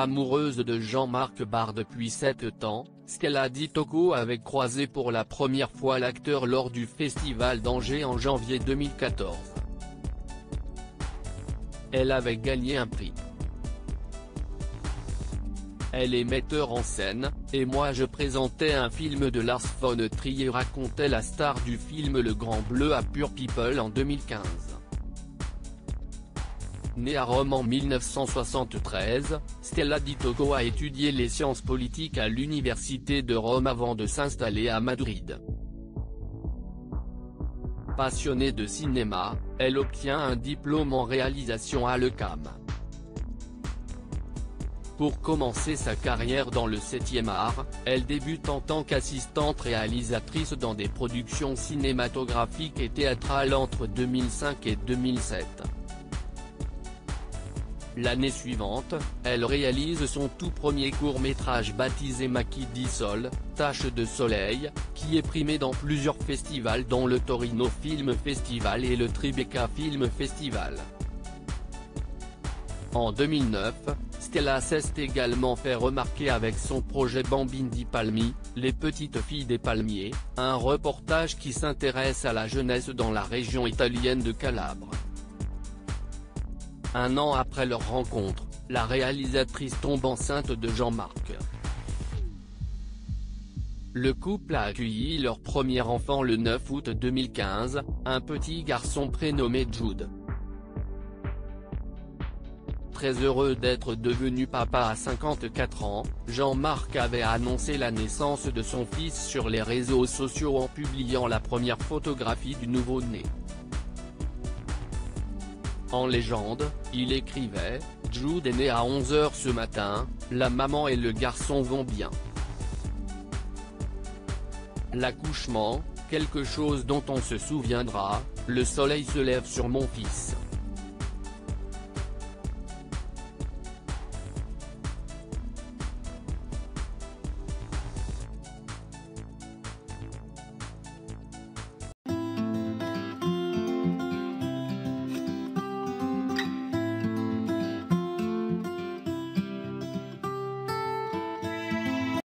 Amoureuse de Jean-Marc Barr depuis 7 ans, Stella Ditoko avait croisé pour la première fois l'acteur lors du Festival d'Angers en janvier 2014. Elle avait gagné un prix. Elle est metteur en scène, et moi je présentais un film de Lars von Trier racontait la star du film Le Grand Bleu à Pure People en 2015. Née à Rome en 1973, Stella Di Togo a étudié les sciences politiques à l'Université de Rome avant de s'installer à Madrid. Passionnée de cinéma, elle obtient un diplôme en réalisation à l'ECAM. Pour commencer sa carrière dans le 7e art, elle débute en tant qu'assistante réalisatrice dans des productions cinématographiques et théâtrales entre 2005 et 2007. L'année suivante, elle réalise son tout premier court-métrage baptisé Maki di Sol, Tache de soleil, qui est primé dans plusieurs festivals dont le Torino Film Festival et le Tribeca Film Festival. En 2009, Stella s'est également fait remarquer avec son projet Bambini Palmi, Les petites filles des palmiers, un reportage qui s'intéresse à la jeunesse dans la région italienne de Calabre. Un an après leur rencontre, la réalisatrice tombe enceinte de Jean-Marc. Le couple a accueilli leur premier enfant le 9 août 2015, un petit garçon prénommé Jude très heureux d'être devenu papa à 54 ans, Jean-Marc avait annoncé la naissance de son fils sur les réseaux sociaux en publiant la première photographie du nouveau-né. En légende, il écrivait, Jude est né à 11h ce matin, la maman et le garçon vont bien. L'accouchement, quelque chose dont on se souviendra, le soleil se lève sur mon fils.